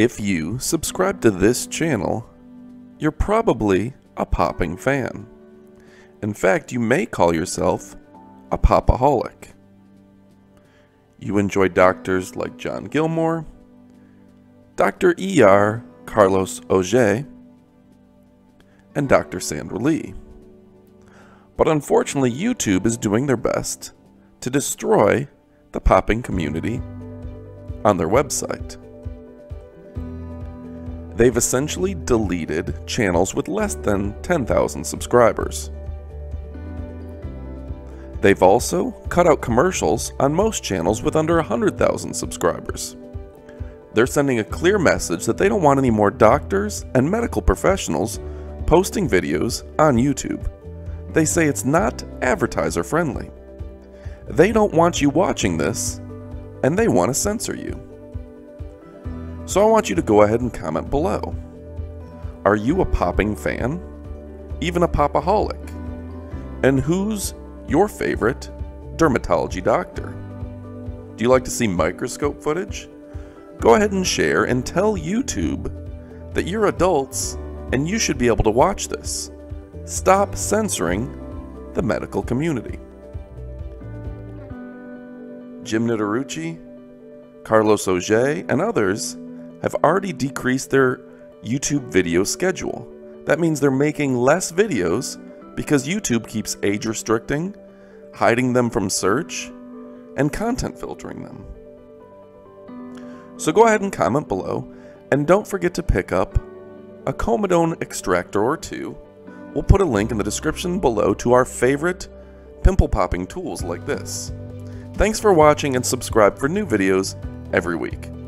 If you subscribe to this channel, you're probably a popping fan. In fact, you may call yourself a popaholic. You enjoy doctors like John Gilmore, Dr. E.R. Carlos Oller, and Dr. Sandra Lee. But unfortunately, YouTube is doing their best to destroy the popping community on their website. They've essentially deleted channels with less than 10,000 subscribers. They've also cut out commercials on most channels with under 100,000 subscribers. They're sending a clear message that they don't want any more doctors and medical professionals posting videos on YouTube. They say it's not advertiser friendly. They don't want you watching this, and they want to censor you. So I want you to go ahead and comment below. Are you a popping fan? Even a popaholic? And who's your favorite dermatology doctor? Do you like to see microscope footage? Go ahead and share and tell YouTube that you're adults and you should be able to watch this. Stop censoring the medical community. Jim Nitarucci, Carlos Oller, and others have already decreased their YouTube video schedule. That means they're making less videos because YouTube keeps age restricting, hiding them from search, and content filtering them. So go ahead and comment below, and don't forget to pick up a Comedone extractor or two. We'll put a link in the description below to our favorite pimple popping tools like this. Thanks for watching and subscribe for new videos every week.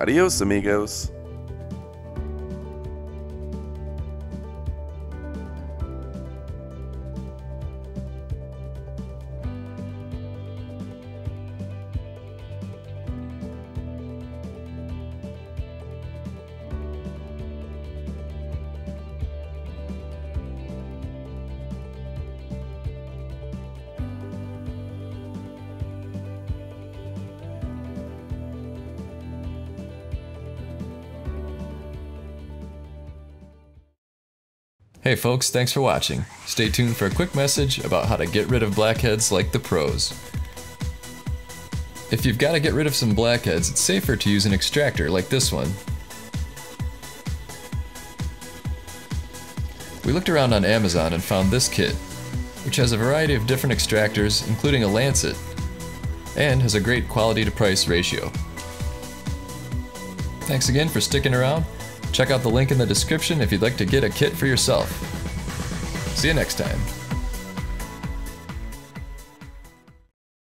Adios amigos. Hey folks, thanks for watching. Stay tuned for a quick message about how to get rid of blackheads like the pros. If you've got to get rid of some blackheads, it's safer to use an extractor like this one. We looked around on Amazon and found this kit, which has a variety of different extractors, including a lancet, and has a great quality to price ratio. Thanks again for sticking around. Check out the link in the description if you'd like to get a kit for yourself. See you next time.